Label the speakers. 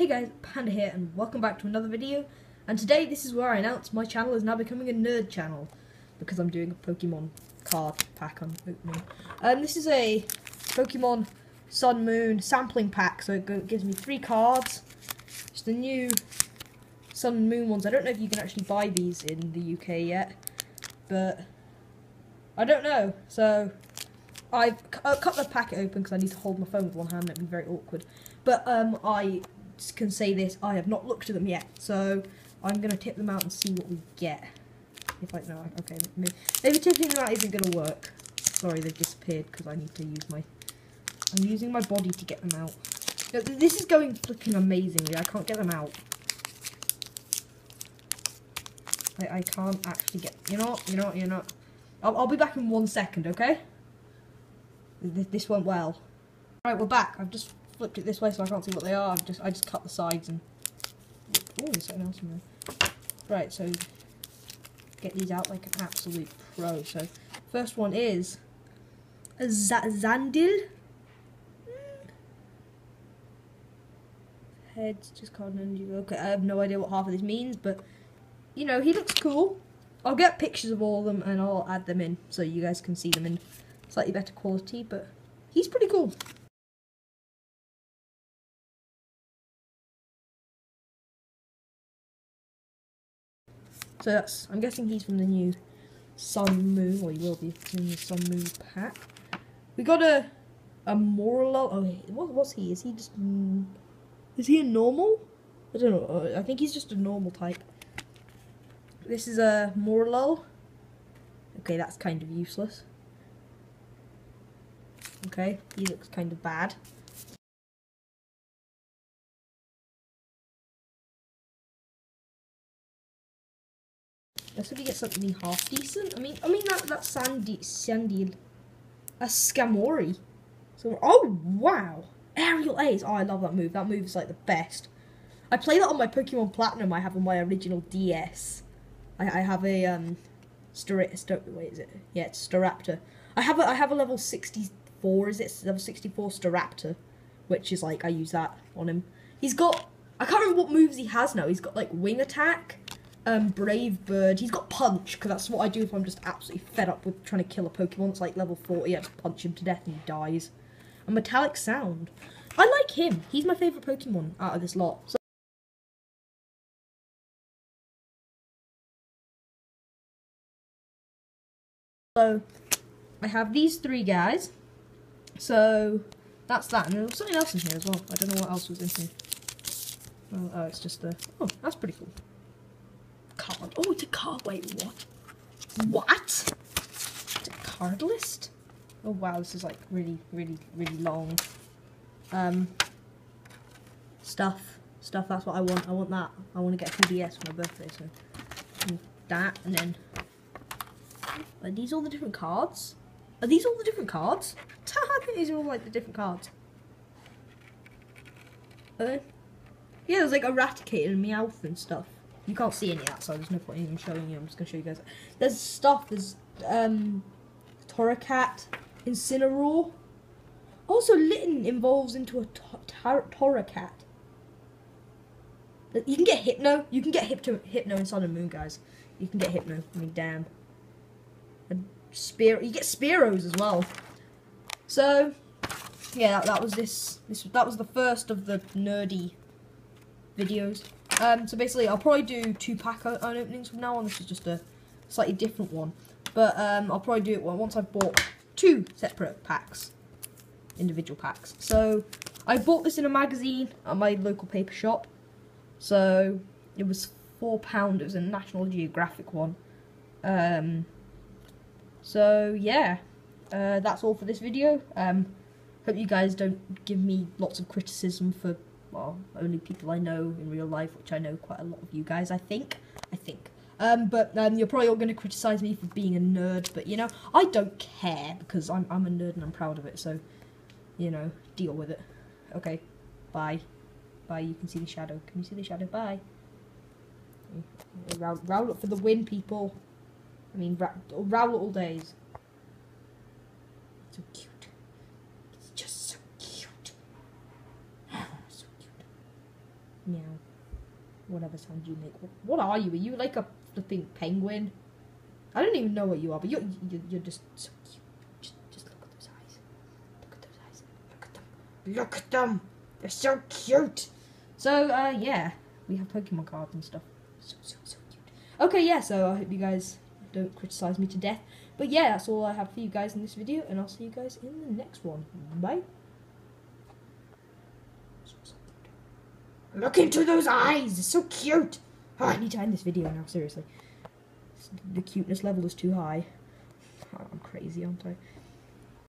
Speaker 1: Hey guys, Panda here and welcome back to another video. And today this is where I announce my channel is now becoming a nerd channel because I'm doing a Pokemon card pack on opening. Um, this is a Pokemon Sun Moon sampling pack, so it gives me three cards. It's the new Sun and Moon ones. I don't know if you can actually buy these in the UK yet, but I don't know. So I've cut the packet open because I need to hold my phone with one hand. That'd be very awkward. But um, I can say this: I have not looked at them yet, so I'm gonna tip them out and see what we get. If I no, okay, maybe, maybe tipping them out isn't gonna work. Sorry, they've disappeared because I need to use my. I'm using my body to get them out. This is going flipping amazingly. I can't get them out. I, I can't actually get. You know what? You know? You know. I'll, I'll be back in one second. Okay. This went well. Right, we're back. I've just flipped it this way so I can't see what they are. I've just I just cut the sides and oh, there's something else in there. Right, so get these out like an absolute pro. So first one is a Zandil. Hmm. Heads just card energy. Okay, I have no idea what half of this means, but you know he looks cool. I'll get pictures of all of them and I'll add them in so you guys can see them in slightly better quality, but he's pretty cool. So that's, I'm guessing he's from the new Sun Moon, or he will be in the Sun Moon pack. We got a, a Morlo, oh what was he? Is he just, mm, is he a normal? I don't know, I think he's just a normal type. This is a Morlo. Okay, that's kind of useless. Okay, he looks kind of bad. Let's we get something half decent. I mean, I mean that that's Sandy Sandil, a Skarmory. So oh wow, Aerial Ace. Oh, I love that move. That move is like the best. I play that on my Pokemon Platinum. I have on my original DS. I, I have a um, Star, Star wait is it? Yeah, it's Staraptor. I have a I have a level sixty four. Is it level sixty four Staraptor, which is like I use that on him. He's got I can't remember what moves he has now. He's got like Wing Attack um, Brave Bird. He's got Punch, because that's what I do if I'm just absolutely fed up with trying to kill a Pokemon. It's like level 40, I just punch him to death and he dies. A Metallic Sound. I like him. He's my favourite Pokemon out of this lot. So So, I have these three guys. So, that's that. And there's something else in here as well. I don't know what else was in here. Oh, oh it's just a... Oh, that's pretty cool card. Oh, it's a card. Wait, what? What? It's a card list? Oh wow, this is like really, really, really long. Um, stuff, stuff. That's what I want. I want that. I want to get a 3DS for my birthday. So that, and then are these all the different cards? Are these all the different cards? These are all like the different cards. Uh, yeah, there's like Eradicate and Meowth and stuff. You can't see any so there's no point in showing you. I'm just going to show you guys. There's stuff. There's um, Torracat, Incineroar. Also, Litten evolves into a Torracat. You can get Hypno. You can get Hypno, Hypno in Sun and Moon, guys. You can get Hypno. I mean, damn. And Spear. You get Spearows as well. So, yeah, that, that was this. This that was the first of the nerdy videos. Um, so basically, I'll probably do two pack openings from now on. This is just a slightly different one. But um, I'll probably do it once I've bought two separate packs, individual packs. So I bought this in a magazine at my local paper shop. So it was £4. It was a National Geographic one. Um, so yeah, uh, that's all for this video. Um, hope you guys don't give me lots of criticism for well, only people I know in real life, which I know quite a lot of you guys, I think. I think. Um, but um, you're probably all going to criticize me for being a nerd, but you know, I don't care because I'm, I'm a nerd and I'm proud of it, so, you know, deal with it. Okay, bye. Bye, you can see the shadow. Can you see the shadow? Bye. Round, round up for the win, people. I mean, round all days. So cute. Meow. Whatever sound you make. What are you? Are you like a flipping penguin? I don't even know what you are, but you're you're, you're just so cute. Just, just look at those eyes. Look at those eyes. Look at them. Look at them. They're so cute. So uh, yeah, we have Pokemon cards and stuff. So so so cute. Okay, yeah. So I hope you guys don't criticize me to death. But yeah, that's all I have for you guys in this video, and I'll see you guys in the next one. Bye. Look into those eyes. It's so cute. Oh, I need to end this video now. Seriously, the cuteness level is too high. Oh, I'm crazy, aren't I?